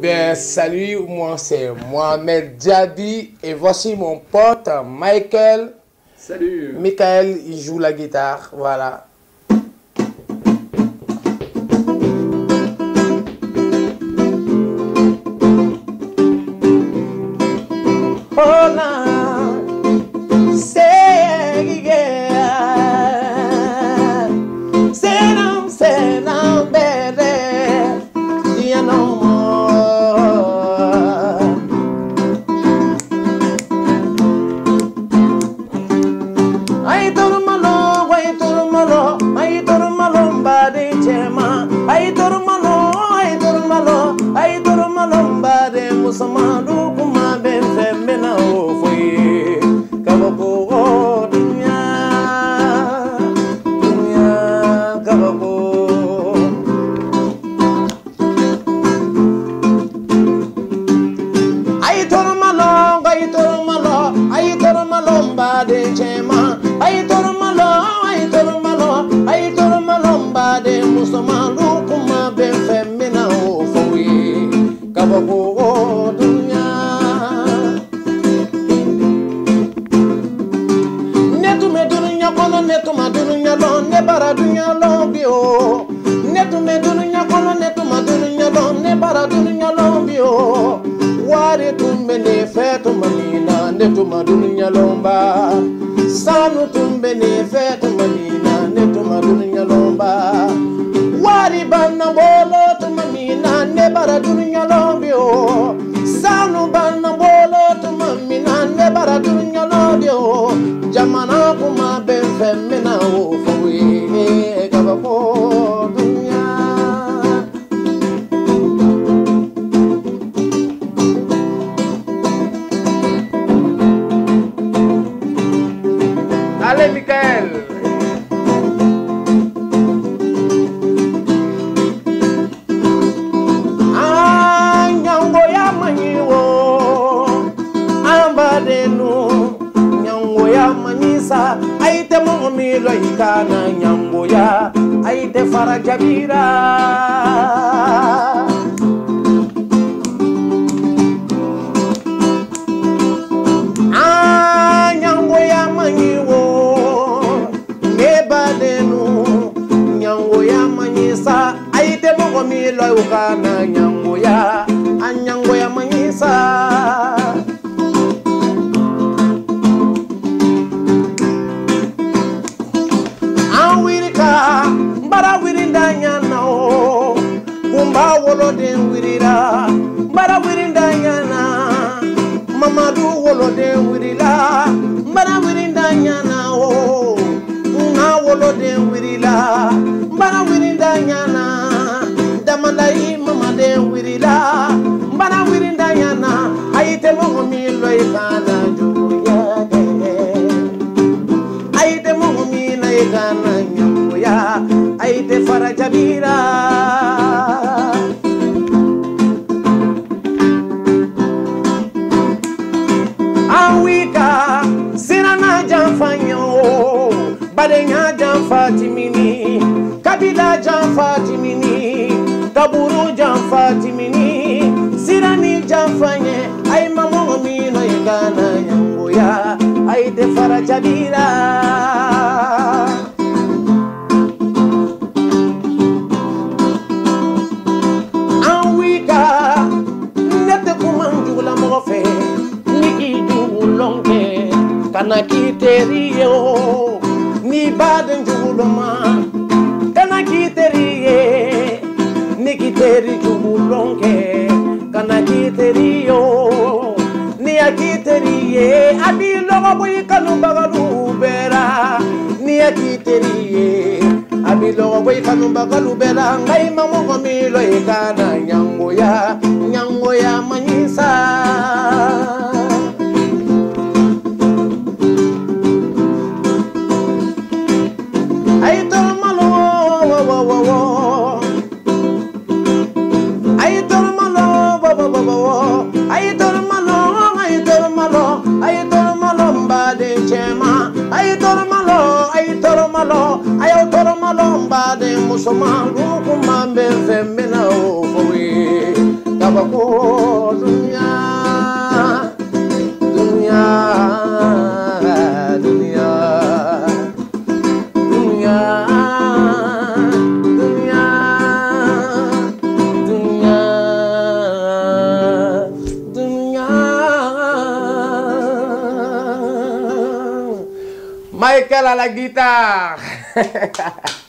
Ben, salut, moi c'est Mohamed Diaby et voici mon pote Michael. Salut Michael, il joue la guitare, voilà. Hola, say bara dunya bi o. Netume dununya kono netuma dununya lon ne bara dununya lon bi o. Wari tumbe ne fe tuma mina netuma dununya lomba. Sanu tumbe ne fe tuma mina netuma dununya lomba. Wari banna bolo tuma mina ne bara dununya lon bi o. Sanu banna bolo tuma mina ne bara dununya lon bi o. Jamana kuma ben femina o ayite mumilo ikana nyambuya ayite farajabira. Ayite mogo miloy ukana nyangoya a nyangoya manyisa. Woloden wirira n bara wirinda ɲana mamadu woloden wirila bara wirinda ɲana o n na woloden wirila bara wirinda ɲana damalayi mamaden wirila bara wirinda ɲana a yi tɛ mɔgɔ min lɔ i kana juguya kɛ aite mugumina igana nyamuya aite farajabira badenya janfa timini kabila janfa timini kaburu janfa timini sirani janfa ye ay mamogo mino ye gana yangoya ay te fara jabira fɛ ni k'i jugu lɔn kɛ ka na k'i teri. N'i b'a dɔn jugulo ma ka na k'i teri ye ni k'i teri jugu lɔn kɛ ka na k'i teri ye o ni ya k'i teri ye. A b'i lɔgɔbɔ i kanubagalu bɛɛ ni ya k'i teri ye. A b'i lɔgɔbɔ i kanubagalu bɛɛ la nka i ma mɔgɔ min lɔ i ka na muso mangu kumambe nzembe na Michael la guitarra